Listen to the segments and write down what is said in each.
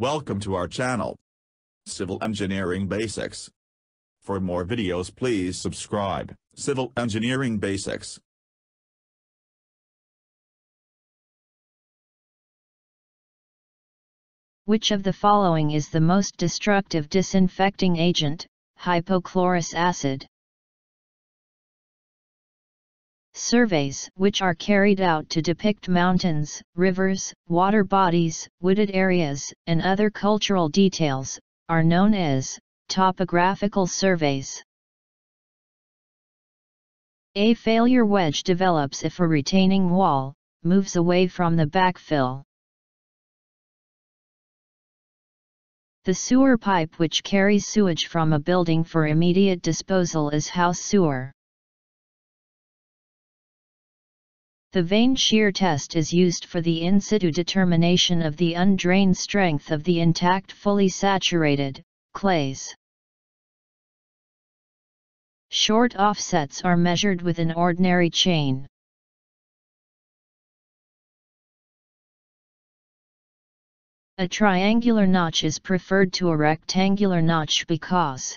Welcome to our channel. Civil Engineering Basics. For more videos please subscribe, Civil Engineering Basics. Which of the following is the most destructive disinfecting agent, hypochlorous acid? Surveys which are carried out to depict mountains, rivers, water bodies, wooded areas, and other cultural details, are known as topographical surveys. A failure wedge develops if a retaining wall moves away from the backfill. The sewer pipe which carries sewage from a building for immediate disposal is house sewer. The vane shear test is used for the in situ determination of the undrained strength of the intact fully saturated, clays. Short offsets are measured with an ordinary chain. A triangular notch is preferred to a rectangular notch because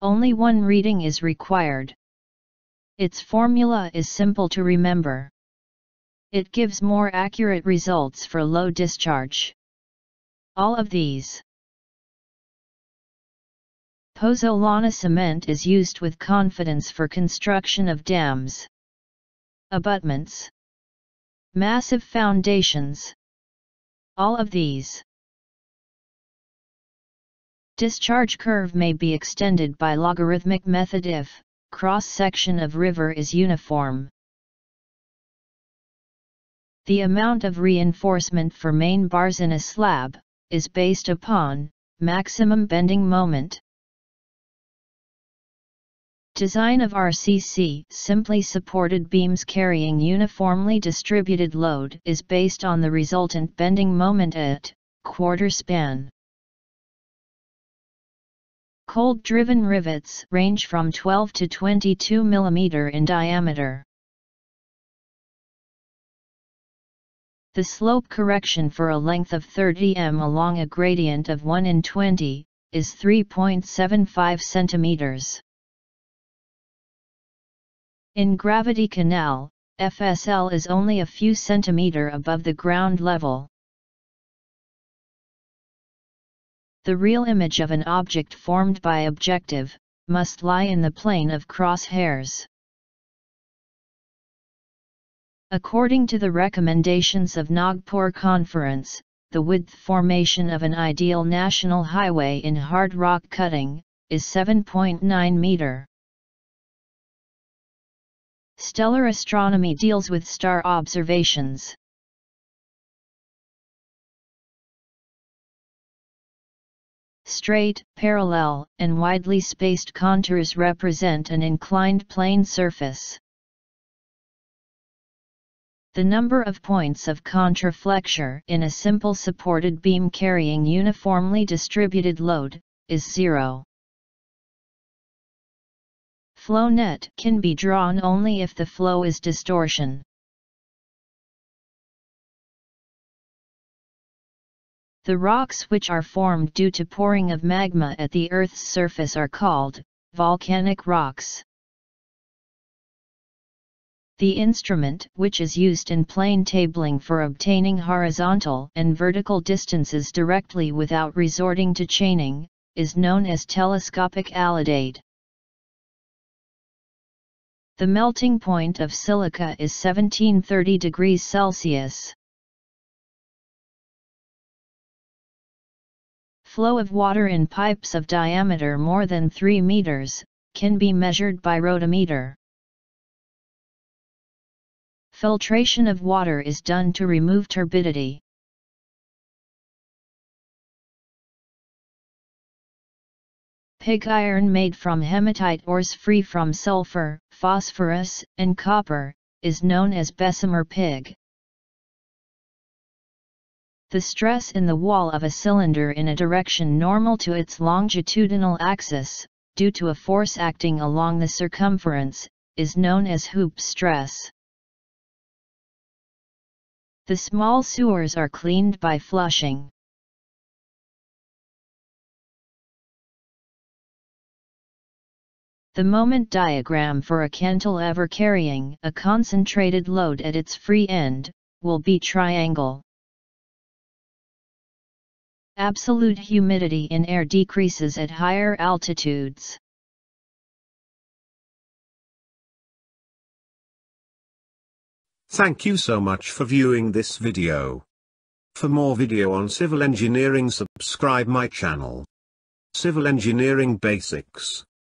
only one reading is required. Its formula is simple to remember. It gives more accurate results for low discharge. All of these. Pozzolana cement is used with confidence for construction of dams, abutments, massive foundations. All of these. Discharge curve may be extended by logarithmic method if cross-section of river is uniform. The amount of reinforcement for main bars in a slab, is based upon, maximum bending moment. Design of RCC simply supported beams carrying uniformly distributed load is based on the resultant bending moment at quarter span. Cold-driven rivets range from 12 to 22 mm in diameter. The slope correction for a length of 30 m along a gradient of 1 in 20 is 3.75 cm. In gravity canal, FSL is only a few centimeter above the ground level. The real image of an object formed by objective, must lie in the plane of crosshairs. According to the recommendations of Nagpur Conference, the width formation of an ideal national highway in hard rock cutting, is 7.9 meter. Stellar astronomy deals with star observations. Straight, parallel, and widely spaced contours represent an inclined plane surface. The number of points of contraflexure in a simple supported beam carrying uniformly distributed load, is zero. Flow net can be drawn only if the flow is distortion. The rocks which are formed due to pouring of magma at the Earth's surface are called volcanic rocks. The instrument which is used in plane tabling for obtaining horizontal and vertical distances directly without resorting to chaining, is known as telescopic alidade. The melting point of silica is 1730 degrees Celsius. Flow of water in pipes of diameter more than 3 meters, can be measured by rotameter. Filtration of water is done to remove turbidity. Pig iron made from hematite ores free from sulfur, phosphorus, and copper, is known as Bessemer pig the stress in the wall of a cylinder in a direction normal to its longitudinal axis, due to a force acting along the circumference, is known as hoop stress. The small sewers are cleaned by flushing. The moment diagram for a cantilever carrying a concentrated load at its free end, will be triangle. Absolute humidity in air decreases at higher altitudes. Thank you so much for viewing this video. For more video on civil engineering subscribe my channel. Civil Engineering Basics